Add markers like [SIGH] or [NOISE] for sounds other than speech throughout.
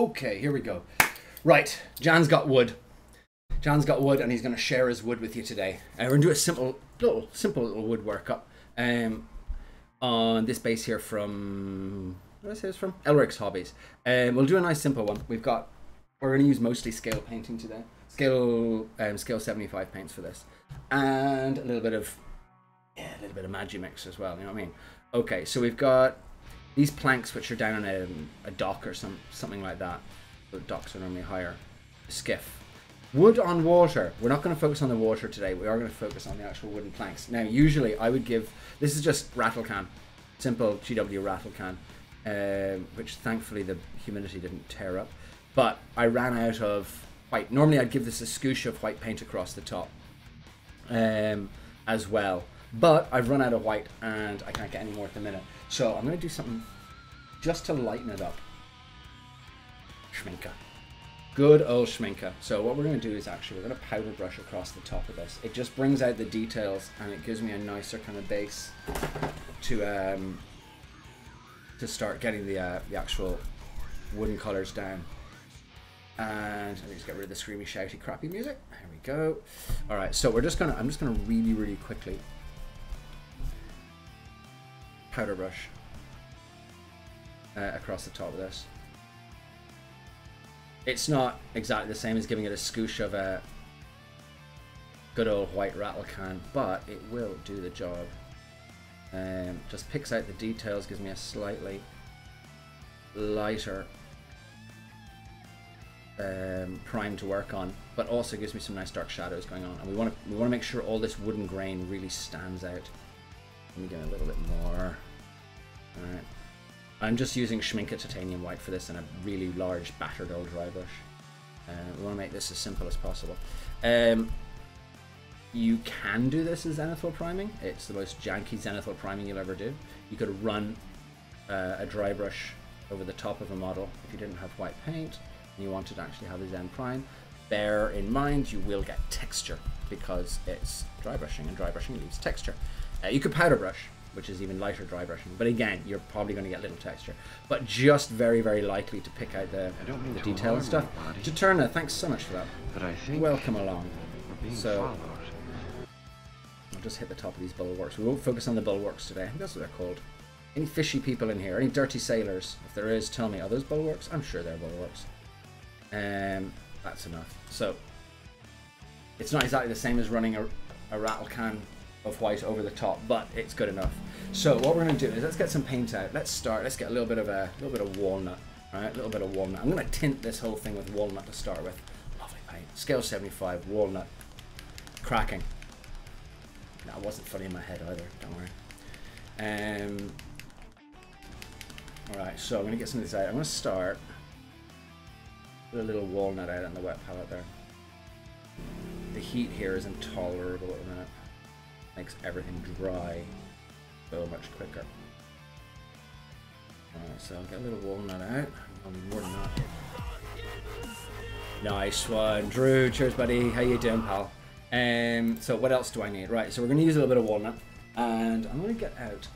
Okay, here we go. Right, Jan's got wood. Jan's got wood, and he's going to share his wood with you today. Uh, we're going to do a simple, little, simple little wood workup um, on this base here from. Where did I say it's from? Elric's Hobbies. Um, we'll do a nice simple one. We've got. We're going to use mostly scale painting today. Scale, um, scale seventy five paints for this, and a little bit of, yeah, a little bit of Magimix as well. You know what I mean? Okay, so we've got these planks which are down on a, a dock or some something like that. The docks are normally higher. Skiff. Wood on water. We're not going to focus on the water today. We are going to focus on the actual wooden planks. Now, usually I would give this is just rattle can, simple GW rattle can, um, which thankfully the humidity didn't tear up. But I ran out of white. Normally I'd give this a scoosh of white paint across the top, um, as well. But I've run out of white and I can't get any more at the minute. So I'm going to do something just to lighten it up. Schmincke. Good old Schmincke. So what we're going to do is actually we're going to powder brush across the top of this. It just brings out the details and it gives me a nicer kind of base to um, to start getting the uh, the actual wooden colors down. And let me just get rid of the screamy, shouty, crappy music. There we go. All right, so we're just gonna. I'm just gonna really, really quickly powder brush uh, across the top of this. It's not exactly the same as giving it a scoosh of a good old white rattle can, but it will do the job. Um, just picks out the details, gives me a slightly lighter um, prime to work on, but also gives me some nice dark shadows going on. And we want to we want to make sure all this wooden grain really stands out. Let me a little bit more. All right. I'm just using Schmincke Titanium White for this and a really large battered old dry brush. Uh, we want to make this as simple as possible. Um, you can do this as zenithal priming. It's the most janky zenithal priming you'll ever do. You could run uh, a dry brush over the top of a model if you didn't have white paint and you wanted to actually have a Zen prime. Bear in mind you will get texture because it's dry brushing and dry brushing leaves texture. Uh, you could powder brush, which is even lighter dry brushing, but again, you're probably going to get little texture. But just very, very likely to pick out the, the detail and stuff. Jaturna, thanks so much for that. But I think Welcome along. So- followed. I'll just hit the top of these bulwarks. We won't focus on the bulwarks today. I think that's what they're called. Any fishy people in here? Any dirty sailors? If there is, tell me. Are those bulwarks? I'm sure they're bulwarks. Um, that's enough. So, it's not exactly the same as running a, a rattle can of white over the top, but it's good enough. So what we're going to do is let's get some paint out. Let's start. Let's get a little bit of a little bit of walnut. Right, a little bit of walnut. I'm going to tint this whole thing with walnut to start with. Lovely paint. Scale 75, walnut. Cracking. No, wasn't funny in my head either. Don't worry. Um. All right, so I'm gonna get some of this out. I'm gonna start with a little walnut out on the wet palette there. The heat here is intolerable at the. Makes everything dry so much quicker. Alright, so I'll get a little walnut out. Need more than that. Nice one, Drew. Cheers, buddy. How you doing, pal? Um, so what else do I need? Right, so we're gonna use a little bit of walnut, and I'm gonna get out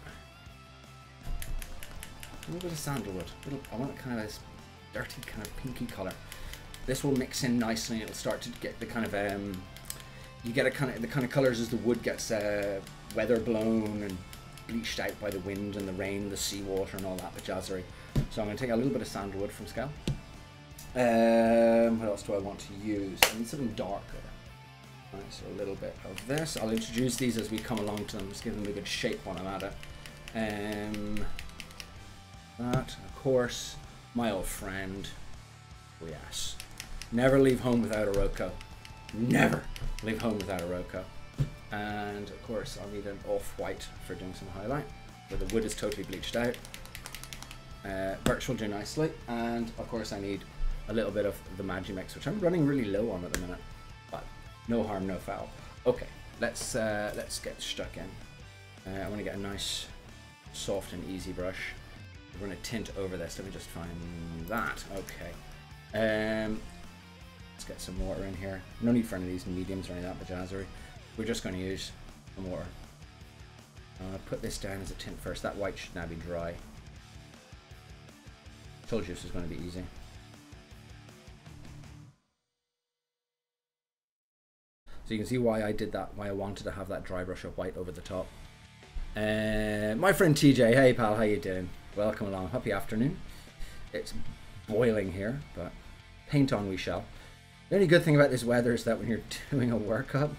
a little bit of sandalwood. Little, I want it kind of this dirty, kind of pinky color. This will mix in nicely. It'll start to get the kind of um, you get a kind of the kind of colors as the wood gets uh, weather blown and bleached out by the wind and the rain, the seawater, and all that jazzery. So I'm going to take a little bit of sandalwood from scale. Um, what else do I want to use? I need something darker. So a little bit of this. I'll introduce these as we come along to them. Just give them a good shape when I'm at it. Um, that, of course, my old friend. Oh, yes. Never leave home without Iroko. Never leave home without Iroko. And of course, I'll need an off-white for doing some highlight, where the wood is totally bleached out. Uh, birch will do nicely, and of course, I need a little bit of the Magimix, which I'm running really low on at the minute. But no harm, no foul. Okay, let's uh, let's get stuck in. Uh, I want to get a nice, soft and easy brush. We're going to tint over this. Let me just find that. Okay. Um, Let's get some water in here. No need for any of these mediums or any of that bajazzeri. We're just going to use some water. Uh, put this down as a tint first. That white should now be dry. Told you this was going to be easy. So you can see why I did that, why I wanted to have that dry brush of white over the top. Uh, my friend TJ, hey pal, how you doing? Welcome along, happy afternoon. It's boiling here, but paint on we shall. The only good thing about this weather is that when you're [LAUGHS] doing a workup,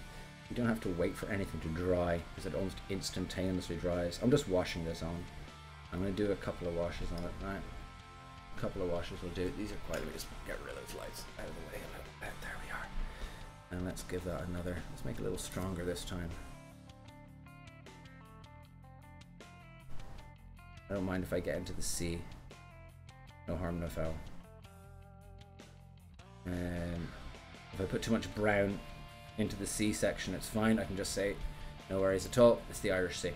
you don't have to wait for anything to dry because it almost instantaneously dries. I'm just washing this on. I'm going to do a couple of washes on it, right? A couple of washes will do. These are quite, me just get rid of those lights out of the way a little bit. There we are. And let's give that another, let's make it a little stronger this time. I don't mind if I get into the sea. No harm, no foul. If I put too much brown into the C section, it's fine. I can just say, no worries at all. It's the Irish Sea.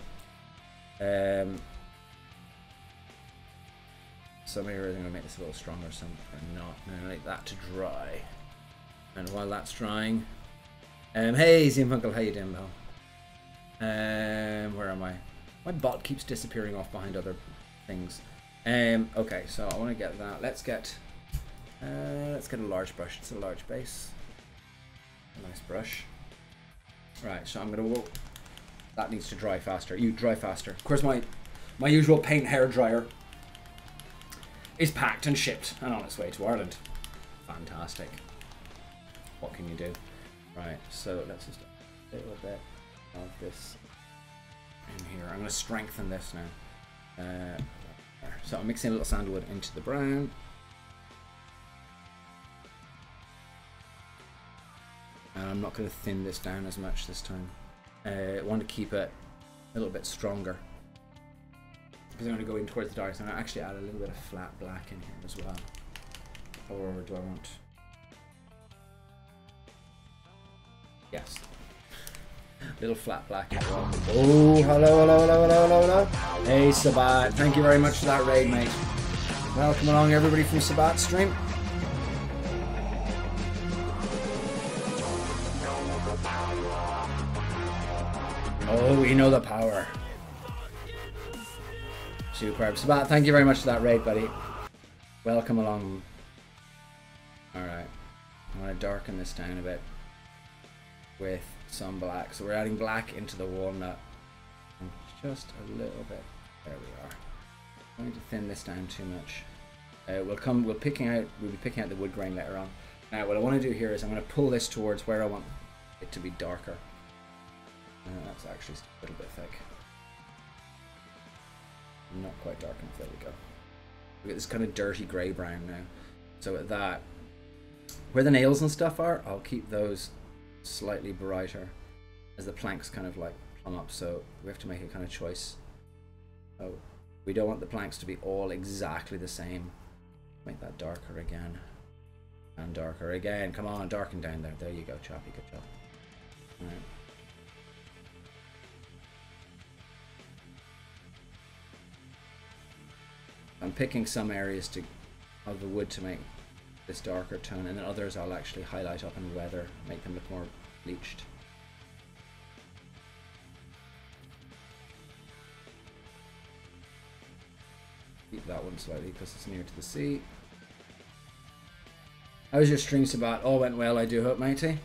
Um, so maybe we're going to make this a little stronger, or not. And I like that to dry. And while that's drying, um, hey, Zimpankle, how you doing, pal? Um, where am I? My bot keeps disappearing off behind other things. Um, okay, so I want to get that. Let's get, uh, let's get a large brush. It's a large base. Nice brush. Right, so I'm gonna walk. That needs to dry faster. You dry faster. Of course, my my usual paint hair dryer is packed and shipped and on its way to Ireland. Fantastic. What can you do? Right, so let's just a little bit of this in here. I'm going to strengthen this now. Uh, so I'm mixing a little sandalwood into the brown. And I'm not going to thin this down as much this time. Uh, I want to keep it a little bit stronger. Because I'm going to go in towards the dark. So I'm going to actually add a little bit of flat black in here as well. Or do I want... Yes. [LAUGHS] Little flat black. Oh, hello, hello, hello, hello, hello, hello. Hey, Sabat. Thank you very much for that raid, mate. Welcome along, everybody from Sabat stream. Oh, we know the power. Superb. Sabat, thank you very much for that raid, buddy. Welcome along. Alright. I want to darken this down a bit with some black. So we're adding black into the walnut. And just a little bit. There we are. I'm going to thin this down too much. Uh, we'll come. We'll picking out. We'll be picking out the wood grain later on. Now, what I want to do here is I'm going to pull this towards where I want it to be darker. Uh, that's actually a little bit thick. Not quite dark enough. There we go. Look at this kind of dirty grey brown now. So at that, where the nails and stuff are, I'll keep those slightly brighter as the planks kind of like plumb up. So we have to make a kind of choice. Oh, we don't want the planks to be all exactly the same. Make that darker again. And darker again. Come on, darken down there. There you go, Choppy. Good job. Alright. I'm picking some areas to of the wood to make this darker tone and then others I'll actually highlight up in weather, make them look more bleached. Keep that one slightly because it's near to the sea. How's your stream Sabat? All went well, I do hope, matey.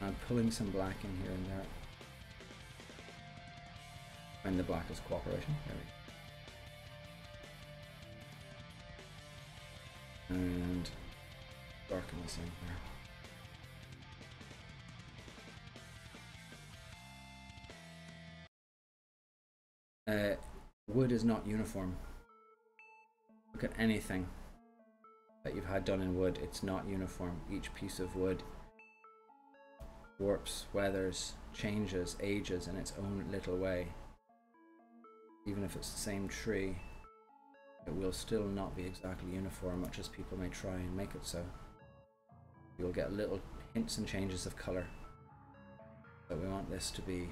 I'm pulling some black in here and there. And the black is cooperation. There we go. And darken this in here. Uh, wood is not uniform. Look at anything that you've had done in wood, it's not uniform. Each piece of wood warps, weathers, changes, ages in its own little way. Even if it's the same tree, it will still not be exactly uniform, much as people may try and make it so. You'll get little hints and changes of colour. But we want this to be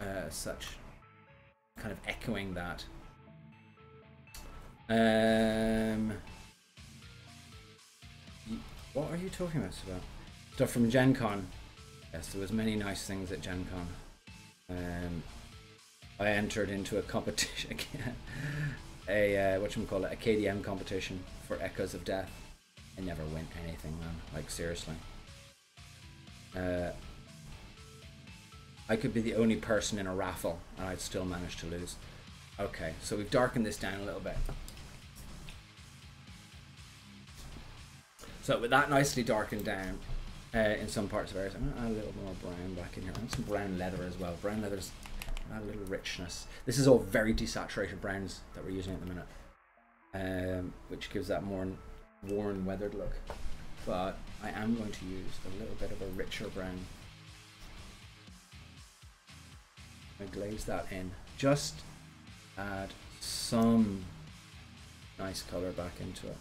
uh, such, kind of echoing that. Um, what are you talking about, about? Stuff from Gen Con. Yes, there was many nice things at Gen Con. Um, I entered into a competition [LAUGHS] again, a uh, what call it, a KDM competition for Echoes of Death, I never win anything, man. Like, seriously. Uh, I could be the only person in a raffle and I'd still manage to lose. Okay, so we've darkened this down a little bit. So with that nicely darkened down uh, in some parts of ours, I'm gonna add a little more brown back in here. I want some brown leather as well. Brown leather's add a little richness. This is all very desaturated browns that we're using at the minute, um, which gives that more worn, weathered look. But I am going to use a little bit of a richer brown. I glaze that in. Just add some nice color back into it.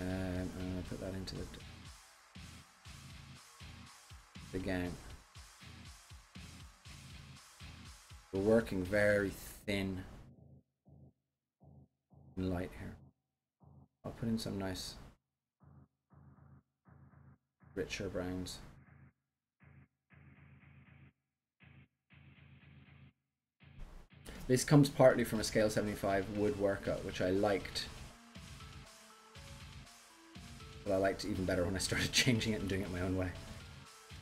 Um, and I put that into the the game. We're working very thin and light here. I'll put in some nice richer browns. This comes partly from a scale 75 wood workout, which I liked. But I liked even better when I started [LAUGHS] changing it and doing it my own way.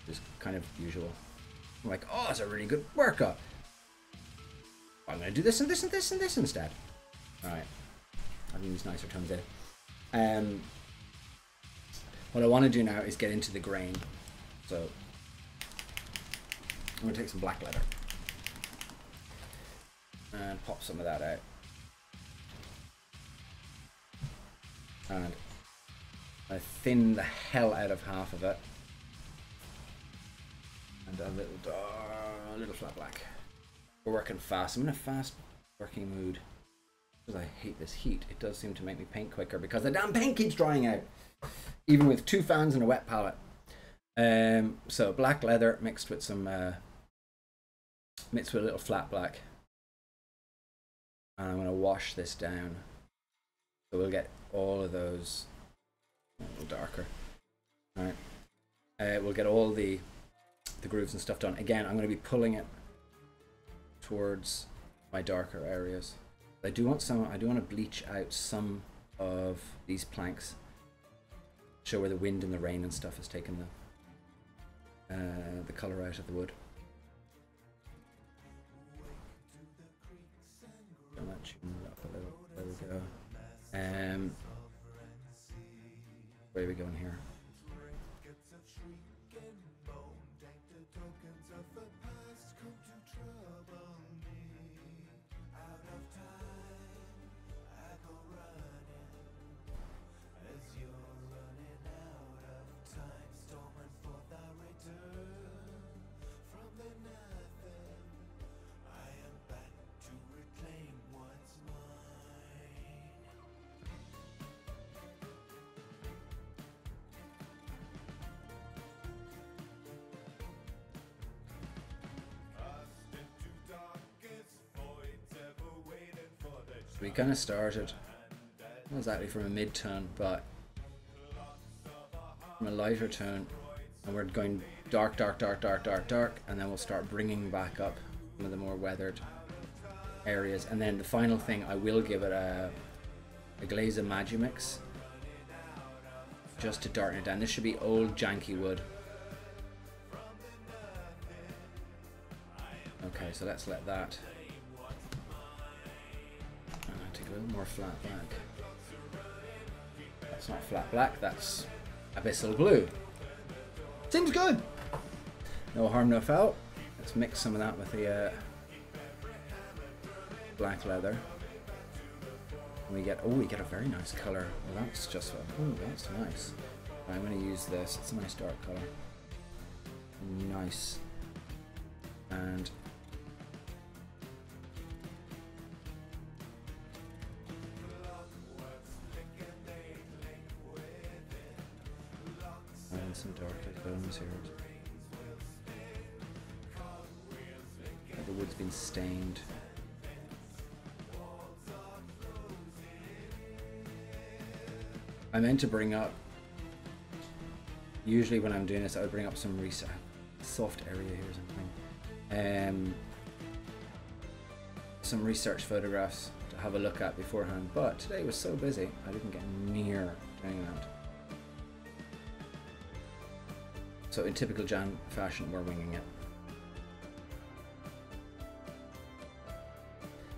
Just kind of usual. I'm like, oh, it's a really good workout. I'm going to do this and this and this and this instead. Alright. I'll use nicer tones in. Um, what I want to do now is get into the grain. So I'm going to take some black leather and pop some of that out. And I thin the hell out of half of it. And a little, uh, a little flat black. We're working fast. I'm in a fast working mood. Because I hate this heat. It does seem to make me paint quicker because the damn paint keeps drying out. Even with two fans and a wet palette. Um, so black leather mixed with some, uh, mixed with a little flat black. And I'm going to wash this down. So we'll get all of those a little darker. All right. Uh, we'll get all the the grooves and stuff done. Again, I'm going to be pulling it towards my darker areas. I do want some. I do want to bleach out some of these planks. Show where the wind and the rain and stuff has taken the uh, the color out of the wood. Up a little. There we go. Um, where are we going here? We kind of started not exactly from a mid tone but from a lighter tone and we're going dark dark dark dark dark dark and then we'll start bringing back up some of the more weathered areas. And then the final thing I will give it a, a glaze of Magimix just to darken it down. This should be old janky wood. Okay so let's let that more flat black. That's not flat black, that's abyssal blue. Seems good. No harm, no foul. Let's mix some of that with the uh, black leather. And we get, oh, we get a very nice color. Well, that's just, oh, that's nice. I'm going to use this. It's a nice dark color. Nice. And some darker tones here. The wood's been stained. I meant to bring up, usually when I'm doing this, I would bring up some research, soft area here or something. Um, some research photographs to have a look at beforehand, but today was so busy I didn't get near doing that. So in typical Jan fashion, we're winging it.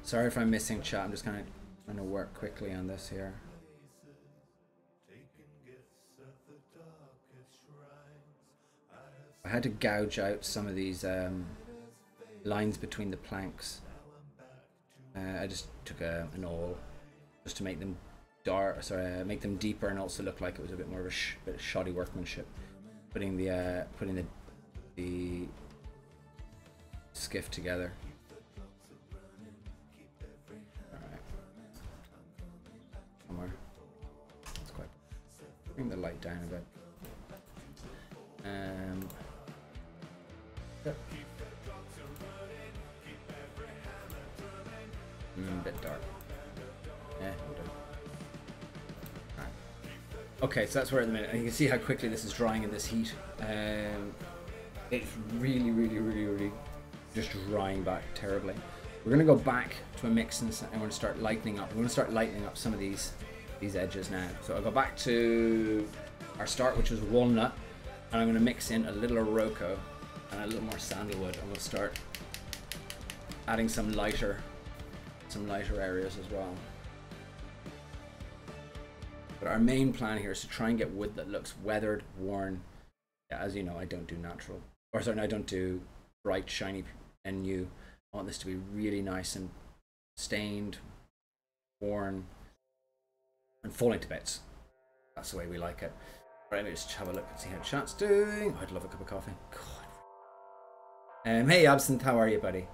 Sorry if I'm missing chat. I'm just kind of trying to work quickly on this here. I had to gouge out some of these um, lines between the planks. Uh, I just took a, an awl just to make them dark, sorry, uh, make them deeper and also look like it was a bit more of a sh bit of shoddy workmanship. Putting the uh, putting the the skiff together. Alright. Somewhere. That's quite. Bring the light down a bit. Um. Yep. Mm, a bit dark. Okay, so that's where at the minute. And you can see how quickly this is drying in this heat. Um, it's really, really, really, really just drying back terribly. We're gonna go back to a mix and, and we're gonna start lightening up. We're gonna start lightening up some of these these edges now. So I'll go back to our start, which was walnut, and I'm gonna mix in a little Iroko and a little more sandalwood, and we'll start adding some lighter some lighter areas as well. But our main plan here is to try and get wood that looks weathered, worn. Yeah, as you know, I don't do natural. Or sorry, no, I don't do bright, shiny and new. I want this to be really nice and stained, worn, and falling to bits. That's the way we like it. Right, let me just have a look and see how chat's doing. I'd love a cup of coffee. God. Um, hey, Absinthe, how are you, buddy?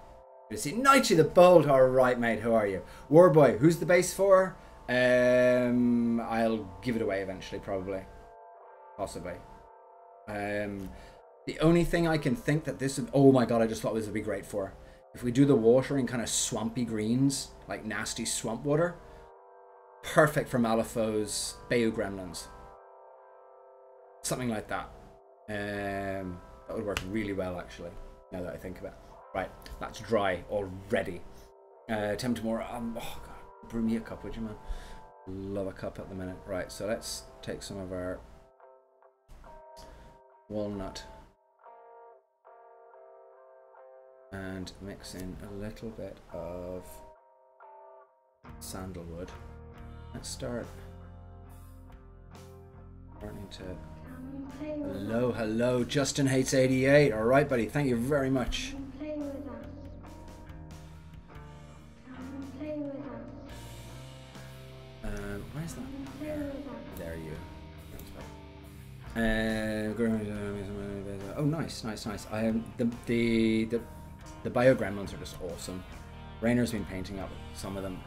Good to see Nightly the Bold. All right, mate. How are you? Warboy, who's the base for? Um, I'll give it away eventually, probably, possibly. Um, the only thing I can think that this. Would, oh my god! I just thought this would be great for if we do the water in kind of swampy greens, like nasty swamp water. Perfect for Malifaux's Bayou Gremlins. Something like that. Um, that would work really well, actually. Now that I think about it. Right, that's dry already. Uh, more. Um, oh brew me a cup, would you, man? Love a cup at the minute. Right, so let's take some of our walnut and mix in a little bit of sandalwood. Let's start starting to. Hello, hello, Justin hates 88. All right, buddy. Thank you very much. Uh, oh, nice, nice, nice. I um, the the the the ones are just awesome. Rainer's been painting up some of them,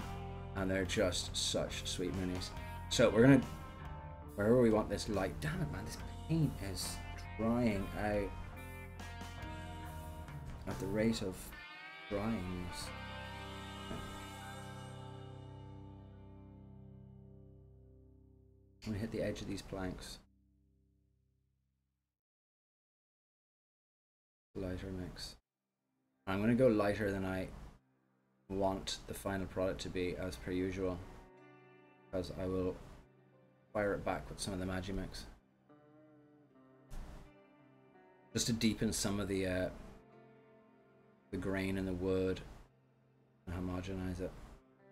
and they're just such sweet minis. So we're gonna wherever we want this light. Damn it, man! This paint is drying out at the rate of drying. I'm gonna hit the edge of these planks. Lighter mix. I'm going to go lighter than I want the final product to be as per usual because I will fire it back with some of the Magimix just to deepen some of the uh, the grain and the wood and homogenize it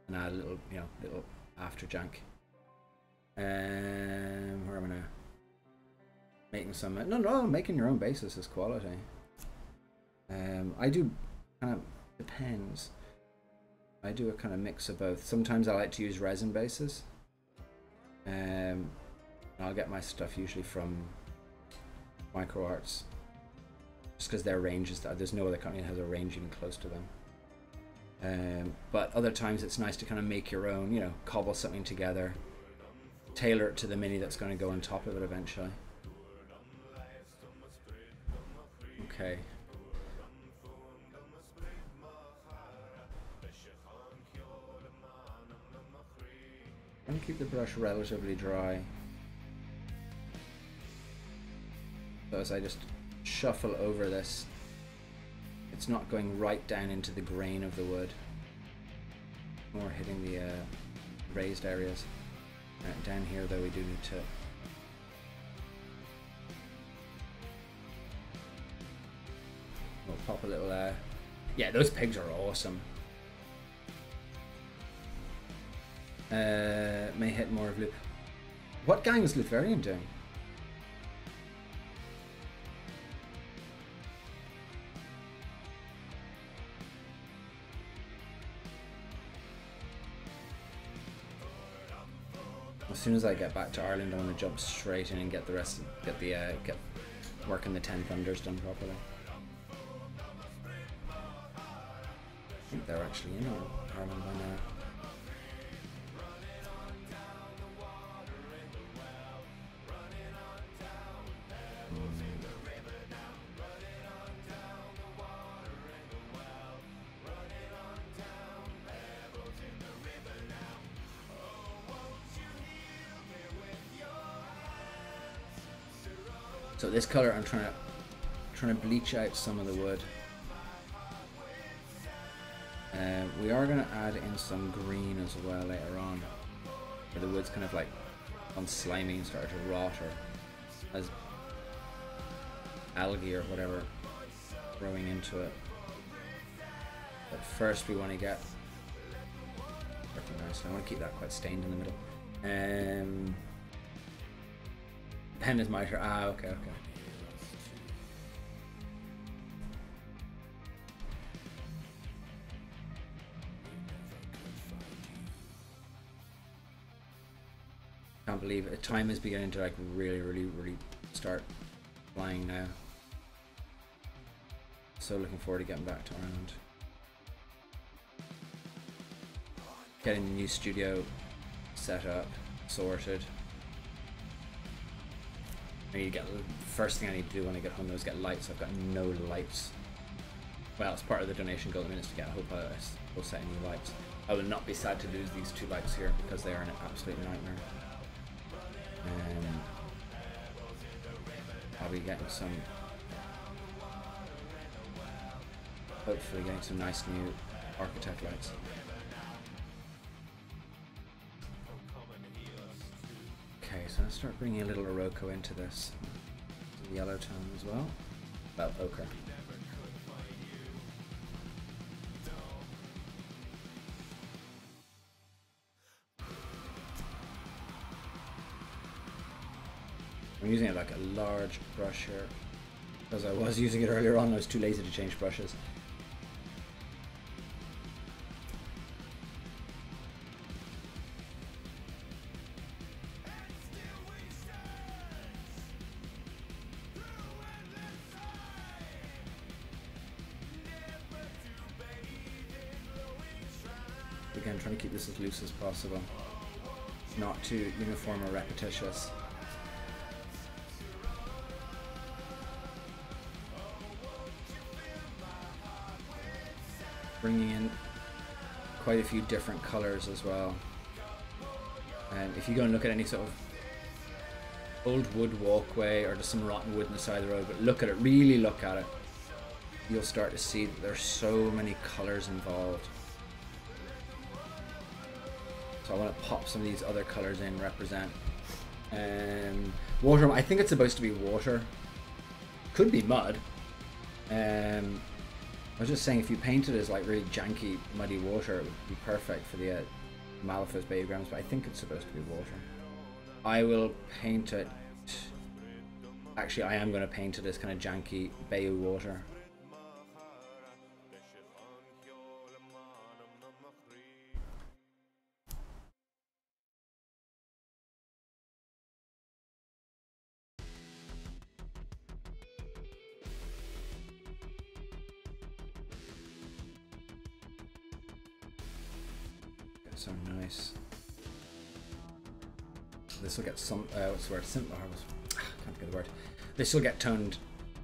and add a little you know little after jank. Um where am I now? Making some no no making your own basis is quality um, I do kind of depends. I do a kind of mix of both. Sometimes I like to use resin bases. Um, I'll get my stuff usually from Micro Arts, just because their range is that there's no other company that has a range even close to them. Um, but other times it's nice to kind of make your own, you know, cobble something together, tailor it to the mini that's going to go on top of it eventually. Okay. And keep the brush relatively dry. So as I just shuffle over this, it's not going right down into the grain of the wood. More hitting the uh, raised areas. Right, down here though we do need to We'll pop a little uh Yeah, those pigs are awesome. Uh may hit more of Luke. What gang is Lutherian doing? As soon as I get back to Ireland, I want to jump straight in and get the rest, of, get the, uh, get working the Ten Thunders done properly. I think they're actually in Ireland by now. This color, I'm trying to trying to bleach out some of the wood. Uh, we are going to add in some green as well later on, where the wood's kind of like on slimy and started to rot or as algae or whatever growing into it. But first we want to get nice. I want to keep that quite stained in the middle. Um, pen is mitre. Ah, okay, okay. Believe it. Time is beginning to like really, really, really start flying now. So looking forward to getting back to Ireland. Getting the new studio set up, sorted. I need to get first thing I need to do when I get home is get lights. I've got no lights. Well, it's part of the donation goal at the minute to get. I hope I will set new lights. I will not be sad to lose these two lights here because they are an absolute nightmare. Getting some. Hopefully, getting some nice new architect lights. Okay, so let's start bringing a little Iroko into this. Yellow tone as well. Well, ochre. Using it like a large brush here. Because I was [LAUGHS] using it earlier on, I was too lazy to change brushes. Again, trying to keep this as loose as possible. Not too uniform or repetitious. Bringing in quite a few different colors as well. And if you go and look at any sort of old wood walkway or just some rotten wood in the side of the road, but look at it, really look at it, you'll start to see that there's so many colors involved. So I want to pop some of these other colors in, represent. Um, water, I think it's supposed to be water. Could be mud. Um, was just saying, if you paint it as like really janky, muddy water, it would be perfect for the uh, Malifaux's Bayou but I think it's supposed to be water. I will paint it... Actually, I am going to paint it as kind of janky Bayou water. What's ah, the word, can't get the word. This will get toned,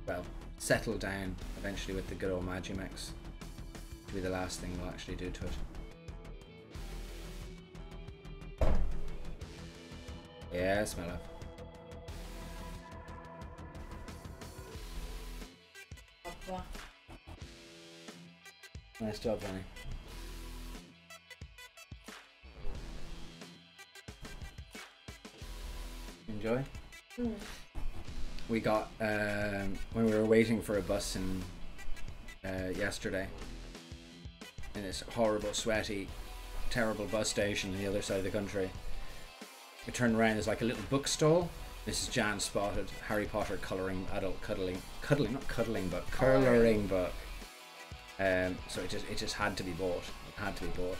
well, settle down eventually with the good old Magimix. To be the last thing we'll actually do to it. Yeah, smell it. Nice job, Danny. Mm. We got um, when we were waiting for a bus in uh, yesterday in this horrible, sweaty, terrible bus station on the other side of the country. We turned around. There's like a little bookstall. Mrs. Jan spotted Harry Potter coloring adult cuddling, cuddling, not cuddling, but Coloring. coloring book. Um, so it just it just had to be bought. It had to be bought.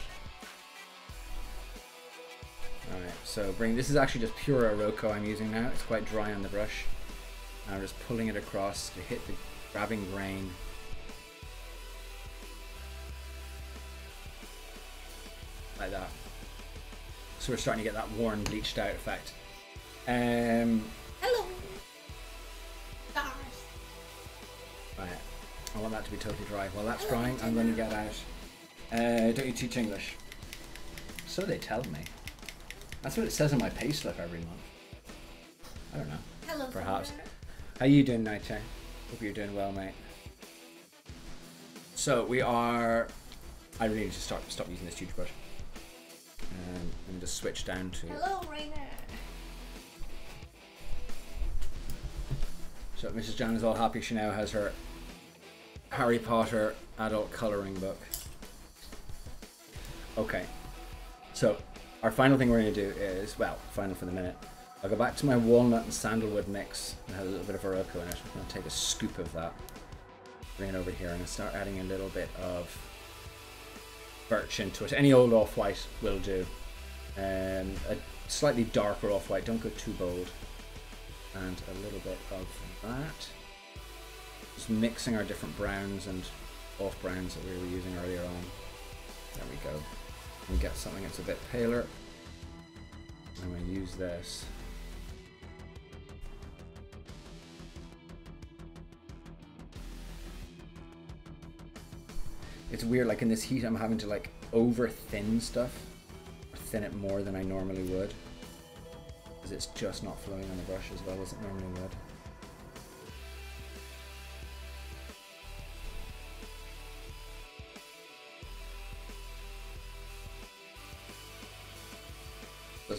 So bring this is actually just pure Iroko I'm using now. It's quite dry on the brush. And I'm just pulling it across to hit the grabbing grain. Like that. So we're starting to get that worn, bleached out effect. Um, Hello. Stars. right. I want that to be totally dry. While that's drying, I'm going to get out. Uh, don't you teach English? So they tell me. That's what it says on my payslip every month. I don't know. Hello. Perhaps. Thunder. How you doing, Night Hope you're doing well, mate. So we are. I really need to start stop using this huge brush. Um, and just switch down to. Hello, Rainer. So Mrs. Jan is all happy. She now has her Harry Potter adult coloring book. Okay. So our final thing we're going to do is well, final for the minute. I'll go back to my walnut and sandalwood mix and have a little bit of Iroko in it. I'm going to take a scoop of that, bring it over here, and start adding a little bit of birch into it. Any old off-white will do. Um, a slightly darker off-white. Don't go too bold. And a little bit of that. Just mixing our different browns and off browns that we were using earlier on. There we go. And get something that's a bit paler. I'm going to use this. It's weird, like in this heat, I'm having to like over thin stuff, thin it more than I normally would, because it's just not flowing on the brush as well as it normally would.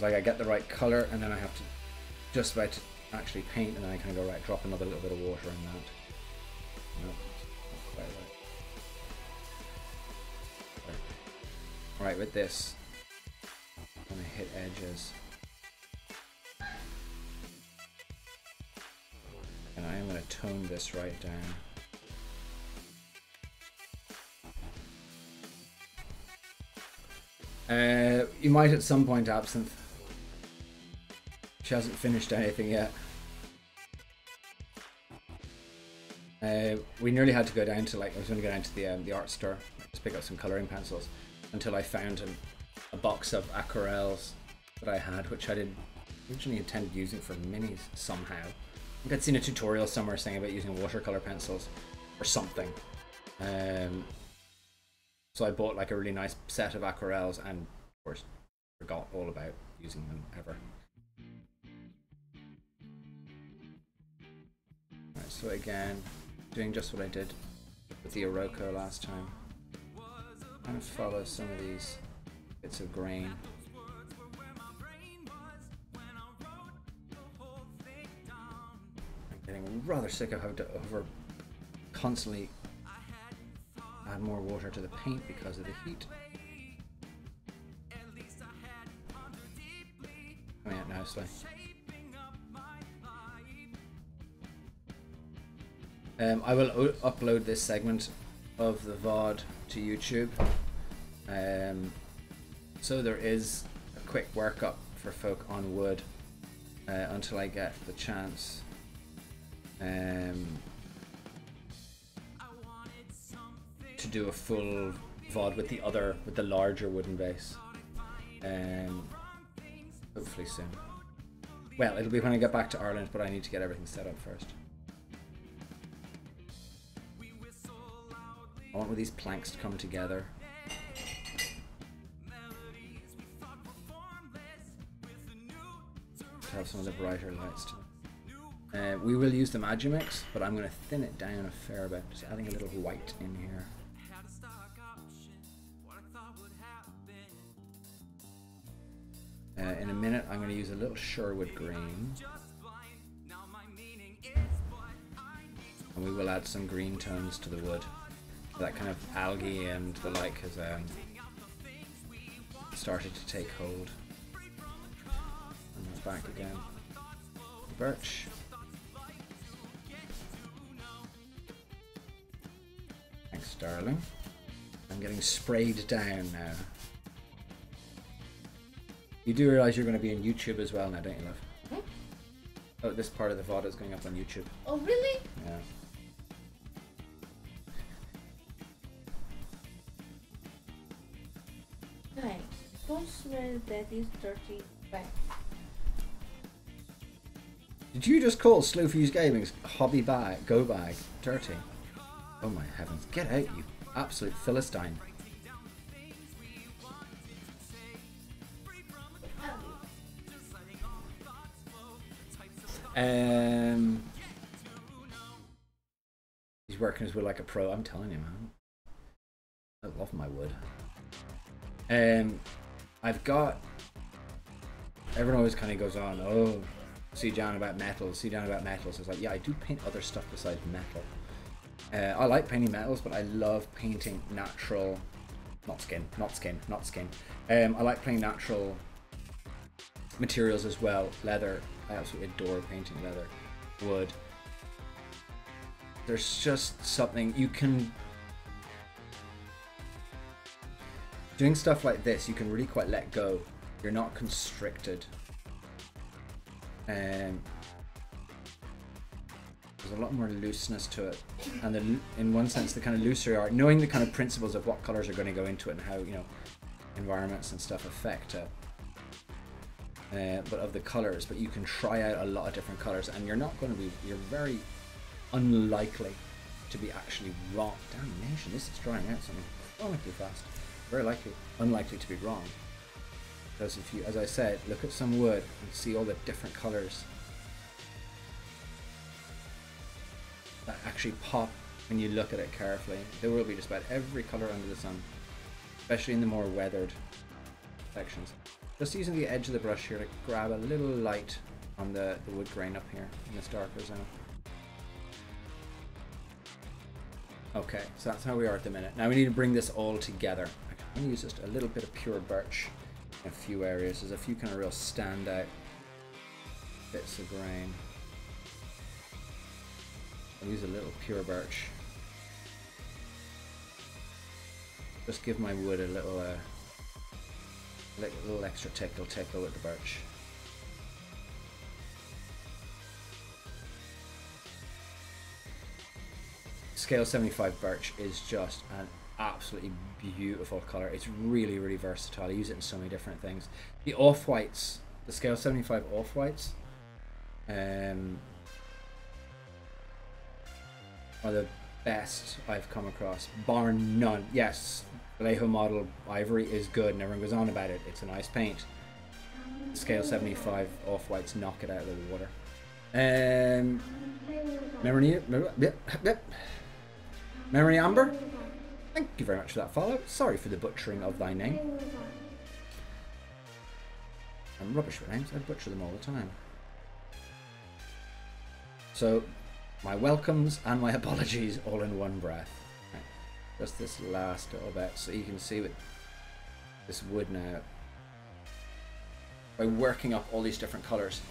Like I get the right color, and then I have to just about to actually paint, and then I kind of go right, drop another little bit of water in that. Right. Right, with this, I'm gonna hit edges. And I am gonna tone this right down. Uh, you might at some point, Absinthe. She hasn't finished anything yet. Uh, we nearly had to go down to like I was going to go down to the um, the art store to pick up some coloring pencils until I found an, a box of aquarels that I had, which I did originally intended using for minis somehow. I think I'd seen a tutorial somewhere saying about using watercolor pencils or something. Um, so I bought like a really nice set of aquarels and of course forgot all about using them ever. So again, doing just what I did with the Iroko last time. Kind of follow some of these bits of grain. I'm getting rather sick of having to over constantly add more water to the paint because of the heat. Coming out nicely. Um, I will upload this segment of the VOD to YouTube. Um, so there is a quick workup for folk on wood uh, until I get the chance. Um, to do a full VOD with the other, with the larger wooden base. Um, hopefully soon. Well, it'll be when I get back to Ireland, but I need to get everything set up first. Want all these planks to come together. To have some of the brighter lights to them. Uh, we will use the Magimix, but I'm going to thin it down a fair bit, just adding a little white in here. Uh, in a minute, I'm going to use a little Sherwood green. And we will add some green tones to the wood. That kind of algae and the like has um, started to take hold. And it's back again. Birch. Thanks, darling. I'm getting sprayed down now. You do realize you're going to be on YouTube as well now, don't you, love? Hmm? Oh, this part of the VOD is going up on YouTube. Oh, really? Yeah. Dirty. Did you just call Slowfuse Gaming's hobby bag, go bag, dirty? Oh my heavens. Get out, you absolute Philistine. Um, he's working his wood like a pro. I'm telling you, man. I love my wood. Um, I've got. Everyone always kind of goes on. Oh, see John about metals. See John about metals. It's like, yeah, I do paint other stuff besides metal. Uh, I like painting metals, but I love painting natural, not skin, not skin, not skin. Um, I like painting natural materials as well. Leather. I absolutely adore painting leather. Wood. There's just something you can. Doing stuff like this, you can really quite let go. You're not constricted. Um, there's a lot more looseness to it, and in one sense, the kind of looser you are, knowing the kind of principles of what colors are going to go into it and how you know environments and stuff affect it uh, but of the colors. But you can try out a lot of different colors, and you're not going to be. You're very unlikely to be actually wrong. Damnation! This is drying out something chronically fast. Very likely, unlikely to be wrong. Because if you, as I said, look at some wood and see all the different colors that actually pop when you look at it carefully. There will be just about every color under the sun, especially in the more weathered sections. Just using the edge of the brush here to grab a little light on the, the wood grain up here in this darker zone. Okay, so that's how we are at the minute. Now we need to bring this all together. I'm going to use just a little bit of pure birch in a few areas. There's a few kind of real standout bits of grain. I'll use a little pure birch. Just give my wood a little, uh, li- little extra tickle tickle with the birch. Scale 75 birch is just an absolutely beautiful color. It's really, really versatile. I use it in so many different things. The off whites, the scale 75 off whites, um, are the best I've come across, bar none. Yes, Vallejo model ivory is good, and everyone goes on about it. It's a nice paint. Scale 75 off whites knock it out of the water. Um, memory, memory Amber. Thank you very much for that follow. Sorry for the butchering of thy name. I'm rubbish with names. I butcher them all the time. So, my welcomes and my [LAUGHS] apologies all in one breath. Right. Just this last little bit, so you can see with this wood now. By working up all these different colours,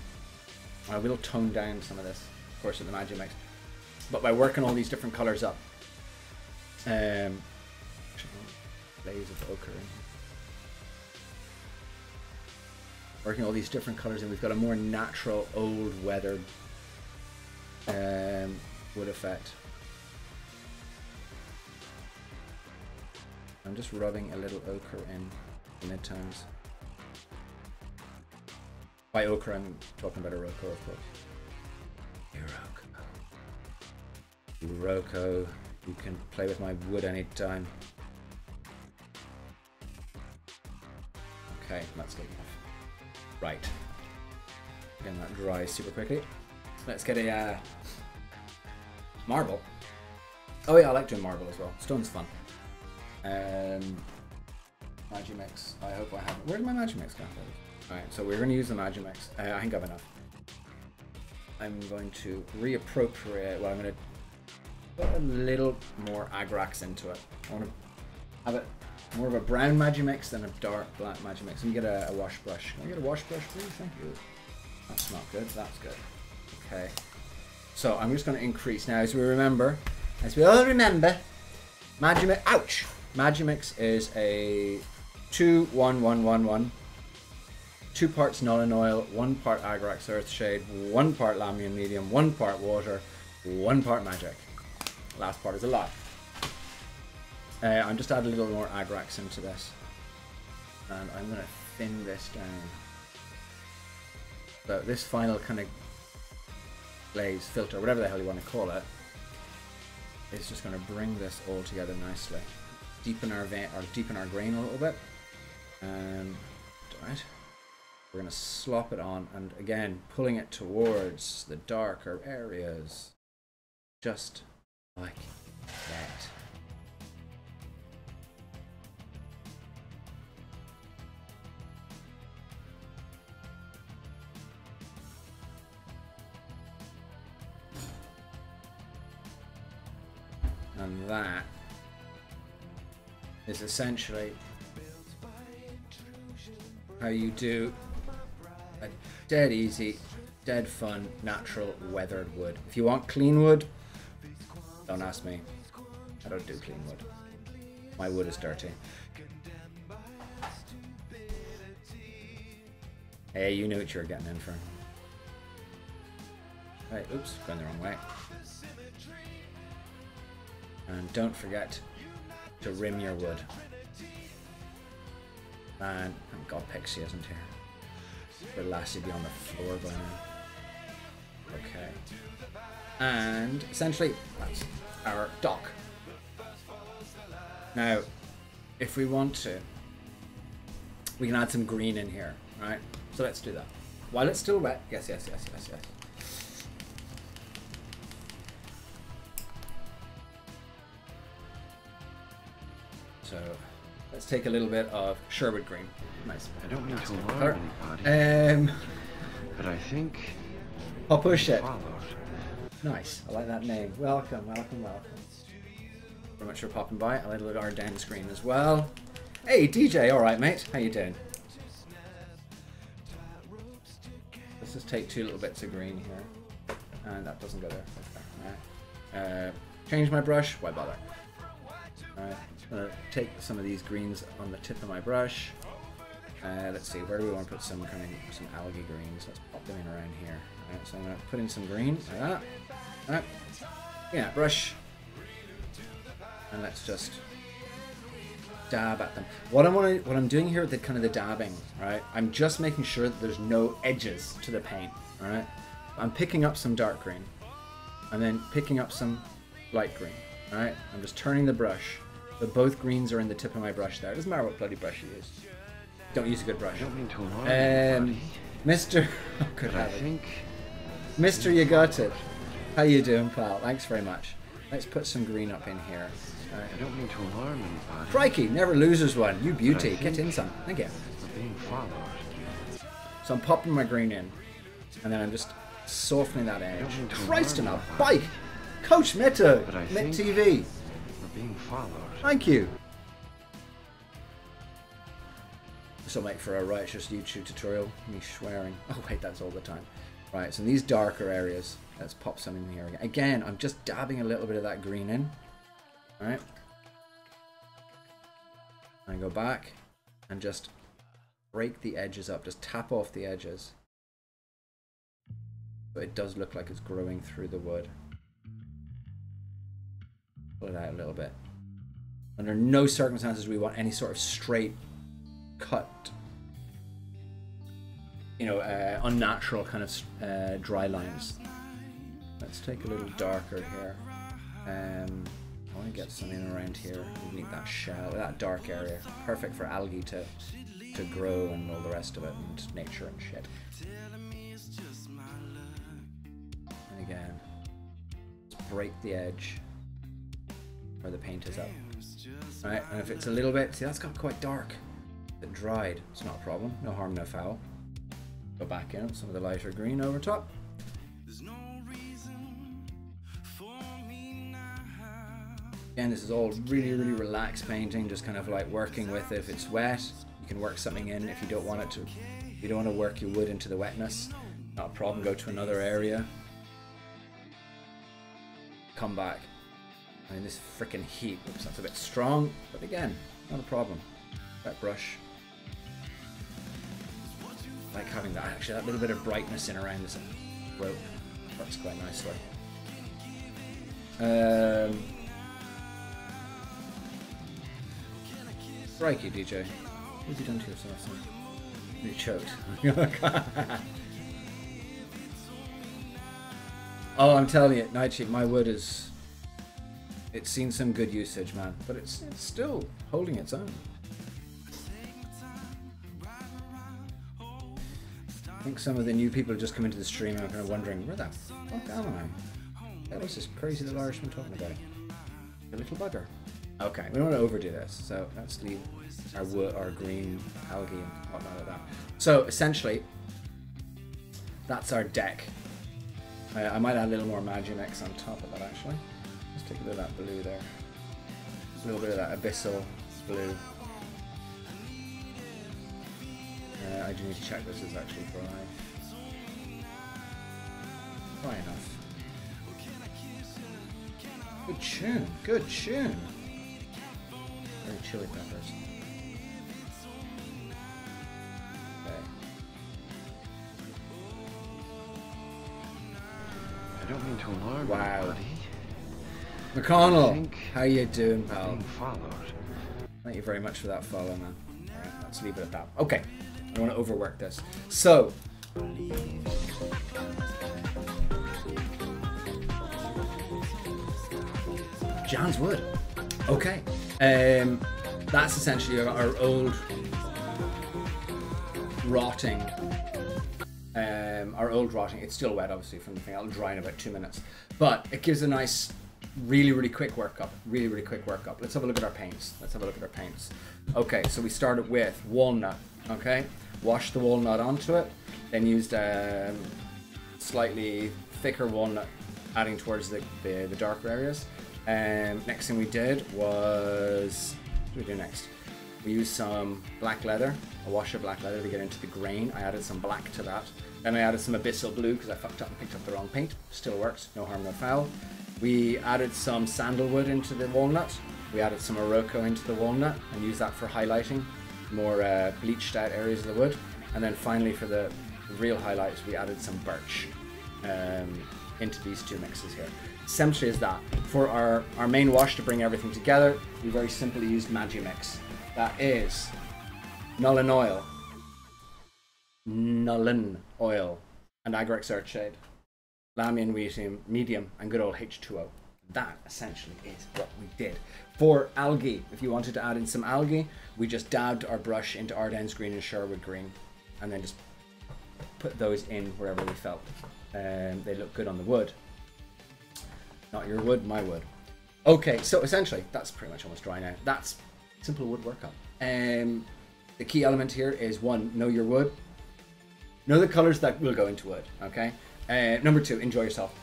I will tone down some of this, of course, with the Magic Mix. But by working all these different colours up, um, blaze of ochre. Working all these different colours, and we've got a more natural, old, weathered um, wood effect. I'm just rubbing a little ochre in the midtones. By ochre, I'm talking about Iroko, of course. Iroko. Iroko. You can play with my wood anytime. Okay, that's good enough. Right. Getting that dries super quickly. Let's get a uh, marble. Oh yeah, I like doing marble as well. Stone's fun. Um, Magimix. I hope I have. Where did my Magimix go? Alright, so we're going to use the Magimix. Uh, I think I've enough. I'm going to reappropriate. Well, I'm going to put a little more Agrax into it. I want to have it more of a brown Magimix than a dark black Magimix. Let me get a, a wash brush. Can I get a wash brush, please? Thank you. That's not good. That's good. Okay. So I'm just going to increase now, as we remember, as we all remember, Magimix. Ouch! Magimix is a two one one one one. Two parts Nuln Oil, one part Agrax Earthshade, one part Lahmian Medium, one part water, one part magic. Last part is a lie. Uh, I'm just add a little more Agrax into this. And I'm going to thin this down. So this final kind of glaze, filter, whatever the hell you want to call it, is just going to bring this all together nicely. Deepen our or deepen our grain a little bit. Um, right. We're going to slop it on, and again, pulling it towards the darker areas. Just like that. That is essentially how you do a dead easy, dead fun, natural weathered wood. If you want clean wood, don't ask me. I don't do clean wood. My wood is dirty. Hey, you knew what you were getting in for. Right, oops, going the wrong way. And don't forget to rim your wood. And thank God Pixie isn't here. The lassie be on the floor by now. Okay. And essentially, that's our dock. Now, if we want to, we can add some green in here, right? So let's do that. While it's still wet, yes, yes, yes, yes, yes. So let's take a little bit of Sherwood Green. Nice. I don't mean to alarm anybody, Um, but I think I'll push it. followed. Nice. I like that name. Welcome, welcome, welcome. Very much for popping by. I like to look at our Dan screen as well. Hey, DJ. All right, mate. How you doing? Let's just take two little bits of green here. And that doesn't go there. Okay. Uh, change my brush. Why bother? Alright. I'm gonna take some of these greens on the tip of my brush. Uh, let's see, where do we want to put some kind of some algae greens? Let's pop them in around here. Alright, so I'm gonna put in some green like that. Alright. Yeah, brush. And let's just dab at them. What I'm wanna, what I'm doing here with the kind of the dabbing, right? I'm just making sure that there's no edges to the paint. Alright? I'm picking up some dark green. And then picking up some light green. Alright? I'm just turning the brush. But both greens are in the tip of my brush there. It doesn't matter what bloody brush you use. Don't use a good brush. I don't mean to alarm Um, anybody, Mr. [LAUGHS] Oh, good I think Mr. You got it. How you doing, pal? Thanks very much. Let's put some green up in here. I don't mean to alarm anybody. Crikey, never loses one. You beauty. Get in some. Thank you. Being followed. So I'm popping my green in. And then I'm just softening that edge. Christ on a bike! Coach Meta! Met TV. We're being followed. Thank you. This will make for a righteous YouTube tutorial. Me swearing. [LAUGHS] Oh wait, that's all the time. Right, so in these darker areas, let's pop some in here again. Again, I'm just dabbing a little bit of that green in. Alright. And go back and just break the edges up. Just tap off the edges. But it does look like it's growing through the wood. Pull it out a little bit. Under no circumstances do we want any sort of straight cut, you know, uh, unnatural kind of uh, dry lines. Let's take a little darker here. Um, I want to get something around here. We need that shell, that dark area. Perfect for algae to to grow and all the rest of it, and nature and shit. And again, break the edge where the paint is up. Right, and if it's a little bit, see that's got quite dark. It dried, it's not a problem. No harm, no foul. Go back in some of the lighter green over top. Again, this is all really, really relaxed painting, just kind of like working with it. If it's wet, you can work something in. If you don't want it to, if you don't want to work your wood into the wetness, not a problem. Go to another area. Come back. I mean, this freaking heat. Oops, that's a bit strong, but again, not a problem. Wet brush. Like having that actually that little bit of brightness in around this rope works quite nicely. Um, Crikey, DJ. What have you done to yourself, son? You choked. [LAUGHS] oh, I'm telling you, Nightsheep, my wood is... It's seen some good usage, man. But it's, it's still holding its own. I think some of the new people just come into the stream and are kind of wondering, where the fuck am I? What was this crazy little Irishman talking about? A little bugger. Okay, we don't want to overdo this, so let's leave our our green algae and whatnot like that. So essentially, that's our deck. Uh, I might add a little more Magimix on top of that actually. Let's take a bit of that blue there. A little bit of that abyssal blue. Uh, I do need to check this is actually dry. Dry enough. Good tune, good tune. Very chili peppers. Okay. I don't mean to alarm Wow. I McConnell, how you doing, pal? being followed. Thank you very much for that follow, man. Let's leave it at that. Okay, I don't want to overwork this. So, Jan's Wood. Okay, um, that's essentially our, our old rotting. Um, our old rotting. It's still wet, obviously, from the thing. It'll dry in about two minutes, but it gives a nice really really quick workup really really quick workup. Let's have a look at our paints. Let's have a look at our paints. Okay so we started with walnut okay? Washed the walnut onto it then used um, slightly thicker walnut adding towards the, the, the darker areas. Um, next thing we did was what did we do next? We used some black leather a wash of black leather to get into the grain. I added some black to that. Then i added some abyssal blue because i fucked up and picked up the wrong paint. Still works no harm no foul we added some sandalwood into the walnut. We added some Iroko into the walnut and used that for highlighting more uh, bleached out areas of the wood. And then finally, for the real highlights, we added some birch um, into these two mixes here. Essentially, is that for our, our main wash to bring everything together, we very simply used Magimix. That is Nuln oil, Nuln oil, and Agrax Earthshade. Lahmian medium, medium, and good old H2O. That essentially is what we did. For algae, if you wanted to add in some algae, we just dabbed our brush into Ardennes green and Sherwood green, and then just put those in wherever we felt um, they look good on the wood. Not your wood, my wood. Okay, so essentially, that's pretty much almost dry now. That's simple wood workup. Um, the key element here is one, know your wood. Know the colors that will go into wood, okay? Uh, number two, enjoy yourself,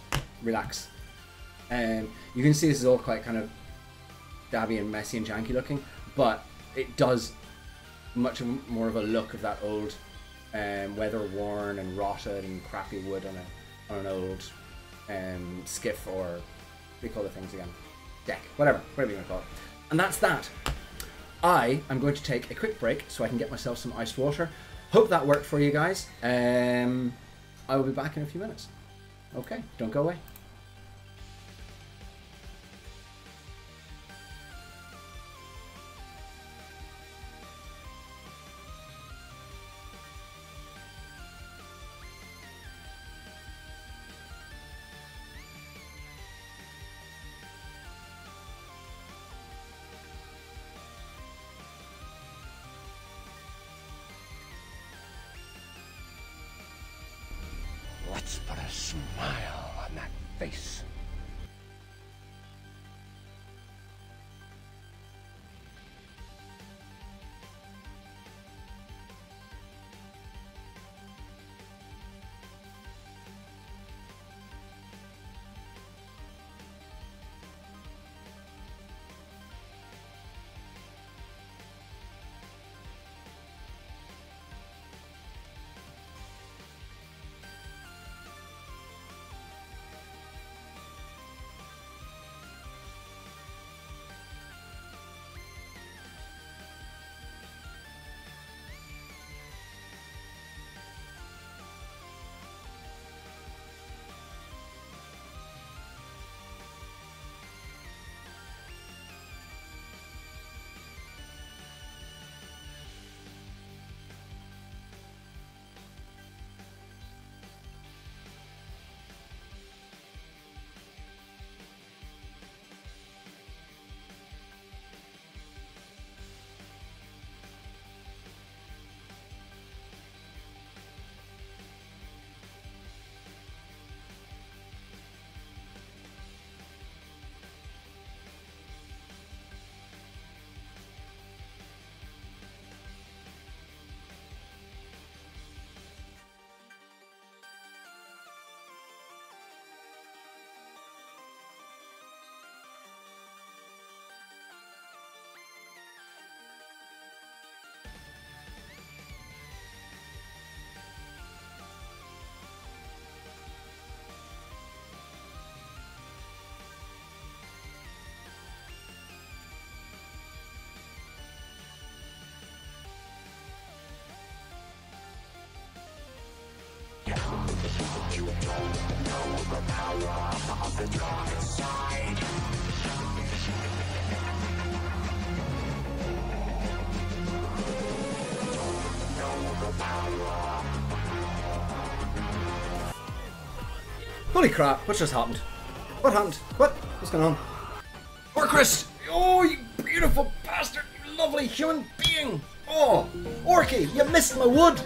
relax. Um, you can see this is all quite kind of dabby and messy and janky looking, but it does much more of a look of that old, um, weather worn and rotted and crappy wood on a on an old um, skiff or we call the things again? Deck, whatever, whatever you want to call it. And that's that. I am going to take a quick break so I can get myself some iced water. Hope that worked for you guys. Um, I will be back in a few minutes. Okay, don't go away. Holy crap, what just happened? What happened? What? What's going on? Orchrist! Oh, you beautiful bastard! You lovely human being! Oh, Orky, you missed my wood!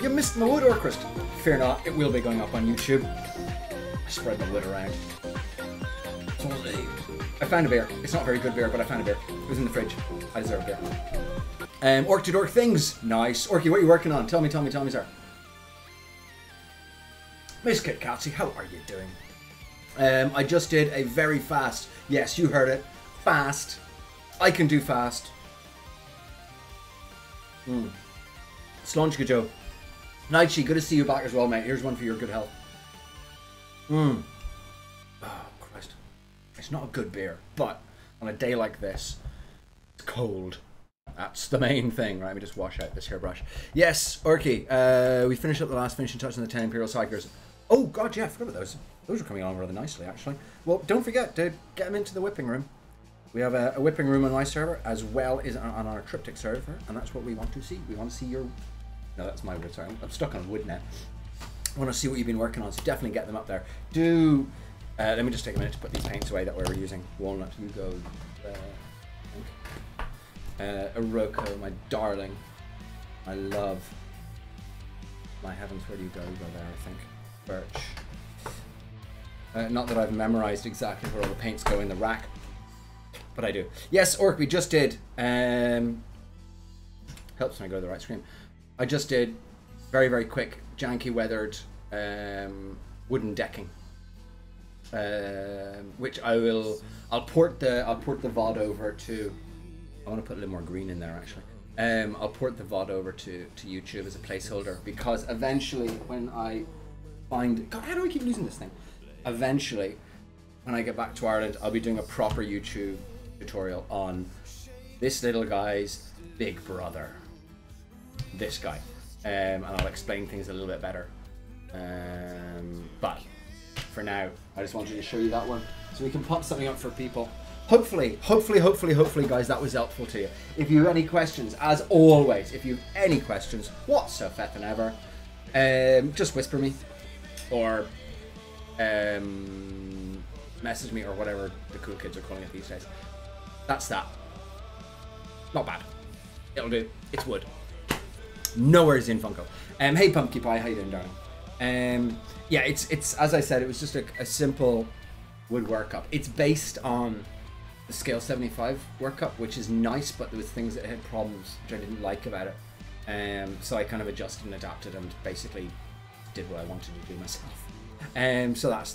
You missed my wood, Orchrist. Fear not, it will be going up on YouTube. I spread the wood around. I found a beer. It's not very good beer, but I found a beer. It was in the fridge. I deserve a beer. Um, Orc to Dork things. Nice. Orky, what are you working on? Tell me, tell me, tell me, sir. Miss Kit Katsy, how are you doing? Um, I just did a very fast. Yes, you heard it. Fast. I can do fast. Hmm. Slonchka Joe. Nightshi, good to see you back as well, mate. Here's one for your good health. Hmm. Oh, Christ. It's not a good beer, but on a day like this, it's cold. That's the main thing, right? Let me just wash out this hairbrush. Yes, Orky, uh, we finished up the last finishing touch on the 10 Imperial Psykers. Oh, God, yeah, I forgot about those. Those are coming along rather nicely, actually. Well, don't forget to get them into the whipping room. We have a, a whipping room on my server as well as on, on our Triptych server, and that's what we want to see. We want to see your. No, that's my wood. Sorry, I'm, I'm stuck on wood now. I want to see what you've been working on, so definitely get them up there. Do. Uh, let me just take a minute to put these paints away that we were using. Walnut, you go. Uh, uh, Iroko, my darling. My love. My heavens, where do you go? You go there, I think. Birch. Uh, not that I've memorized exactly where all the paints go in the rack, but I do. Yes, Orc, we just did. Um, helps when I go to the right screen. I just did very, very quick, janky weathered um, wooden decking. Um, which I will, I'll port the, I'll port the VOD over to. I want to put a little more green in there actually. Um, I'll port the VOD over to, to YouTube as a placeholder because eventually when I find God, how do I keep losing this thing? Eventually, when I get back to Ireland, I'll be doing a proper YouTube tutorial on this little guy's big brother. This guy. Um, and I'll explain things a little bit better. Um, but for now, I just wanted to show you that one so we can pop something up for people. Hopefully, hopefully, hopefully, hopefully, guys, that was helpful to you. If you have any questions, as always, if you have any questions whatsoever, ever, um, just whisper me or um, message me or whatever the cool kids are calling it these days. That's that. Not bad. It'll do. It's wood. Nowhere's in Funko. Um, hey Pumpkin Pie, how you doing, darling? Um, yeah, it's it's as I said, it was just a, a simple wood workup. It's based on the Scale 75 workup, which is nice, but there was things that had problems which I didn't like about it. Um, so I kind of adjusted and adapted and basically did what I wanted to do myself. Um, so that's